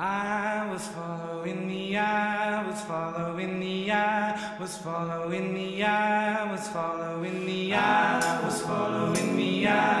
I was following the eye, was following the eye, was following the eye, was following the eye, was following the eye.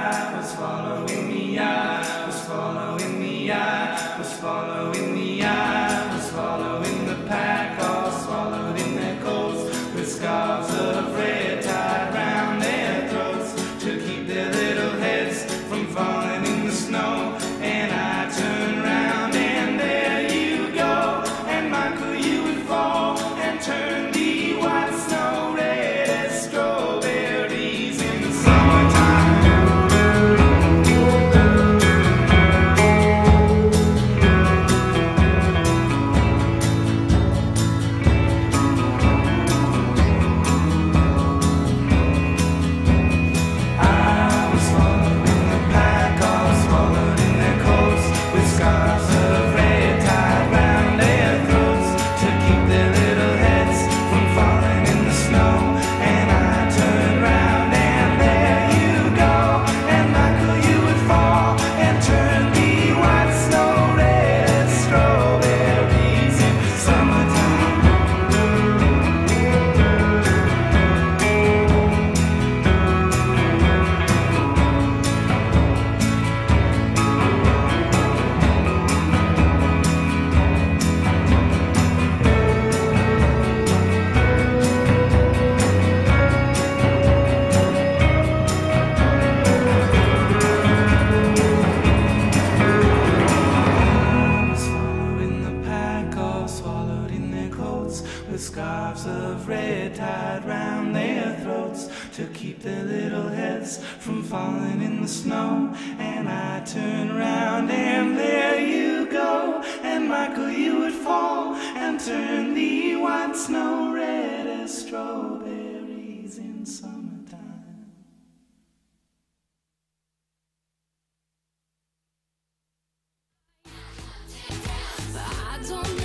with scarves of red tied round their throats to keep their little heads from falling in the snow. And I turn round and there you go. And Michael, you would fall and turn the white snow red as strawberries in summertime. I don't